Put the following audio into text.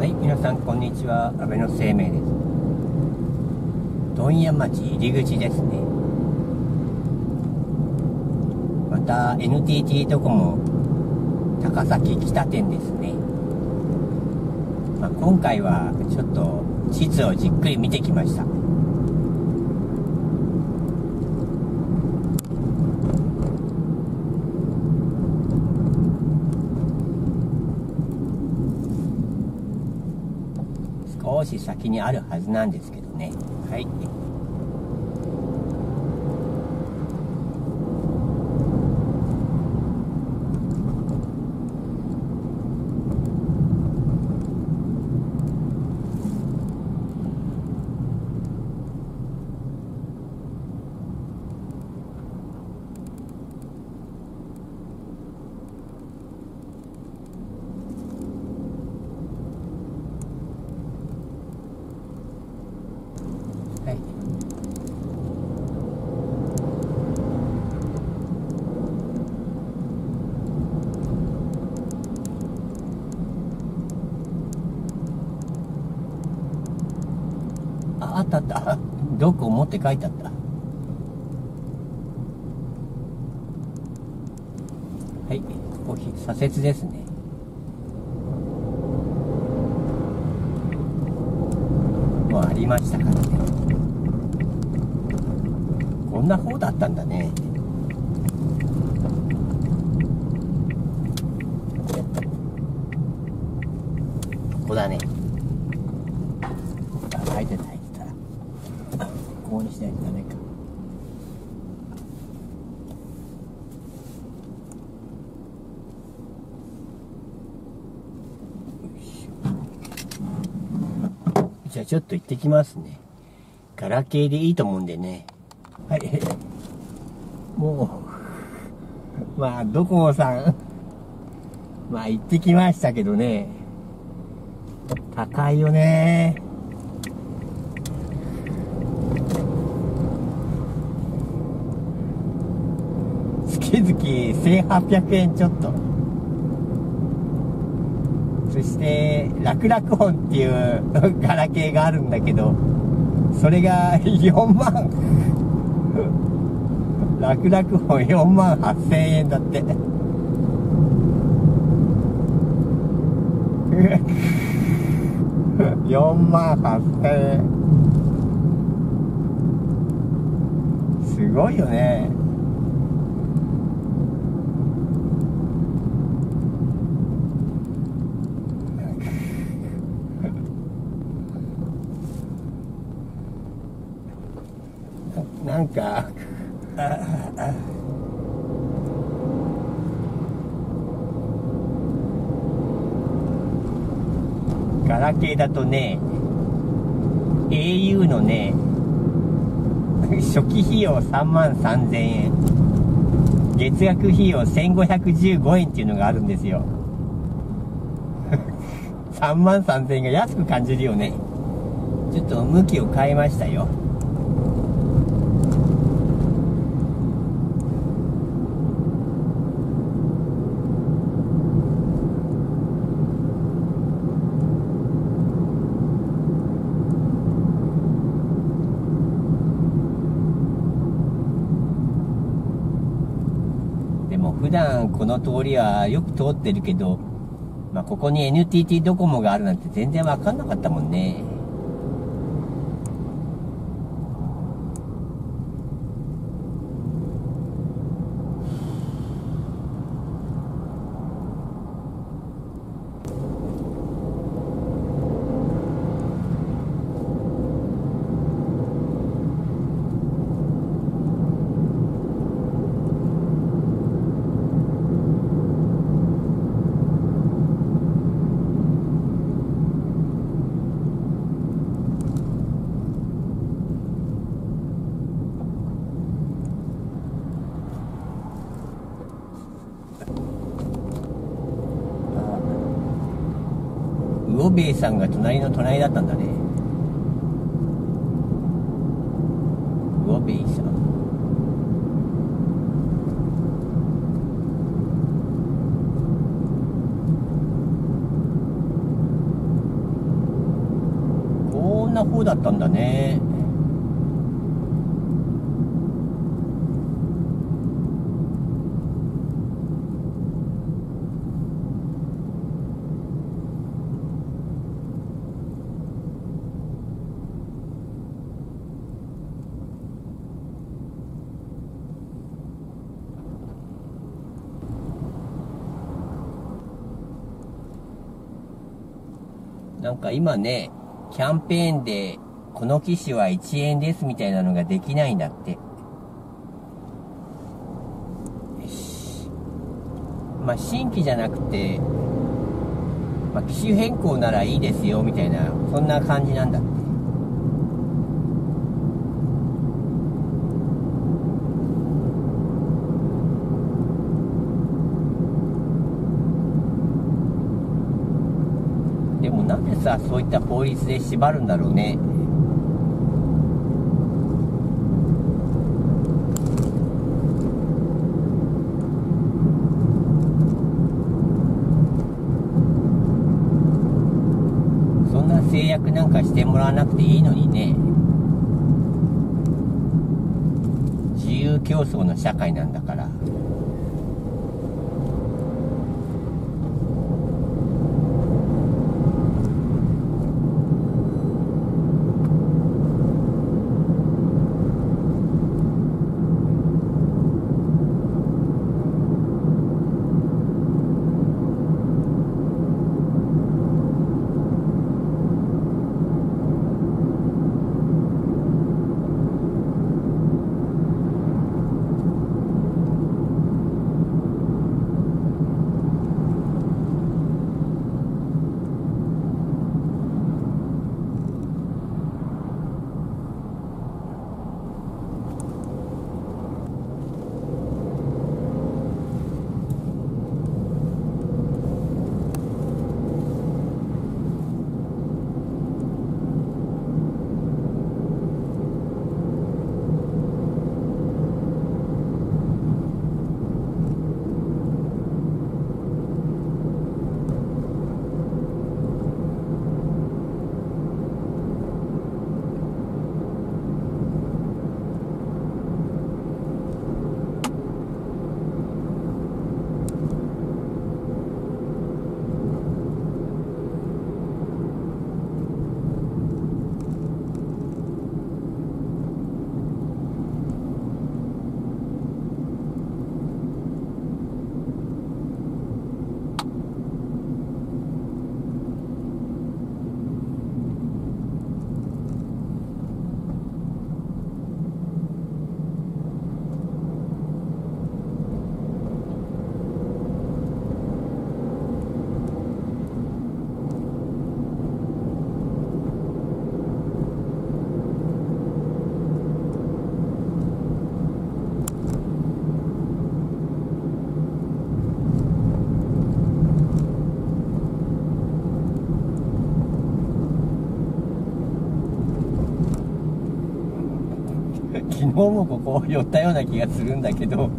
はい、皆さんこんにちは。安倍の生命です。問屋町入り口ですね。また NTT ドコモ高崎北店ですね。まあ、今回はちょっと地図をじっくり見てきました。少し先にあるはずなんですけどね。はい。はい。あ、あったった。どこ持って書いてあった。はい、ここ左折ですね。もうありましたからね。こんな方だったんだね。ここだね。あ書いてた書いてた。ここにしないとダメか。じゃあちょっと行ってきますね。ガラケーでいいと思うんでね。はい。もう、まあ、ドコモさん、まあ行ってきましたけどね。高いよね。月1800円ちょっと。そして、楽々本っていう ガラケーがあるんだけど、それが4万、楽々本4万8000円だって。4万8000円。すごいよね。なんか、ガラケーだとね、au のね、初期費用3万3000円、月額費用1515円っていうのがあるんですよ。3万3000円が安く感じるよね。ちょっと向きを変えましたよ。でも普段この通りはよく通ってるけど、まあ、ここに NTT ドコモがあるなんて全然わかんなかったもんね。さんが隣の隣だったんだね。べさん。こんな方だったんだね。なんか今ね、キャンペーンで、この機種は1円ですみたいなのができないんだって。よし。まあ、新規じゃなくて、まあ、機種変更ならいいですよみたいな、そんな感じなんだって。さそういった法律で縛るんだろうねそんな制約なんかしてもらわなくていいのにね自由競争の社会なんだから。もここ寄ったような気がするんだけど。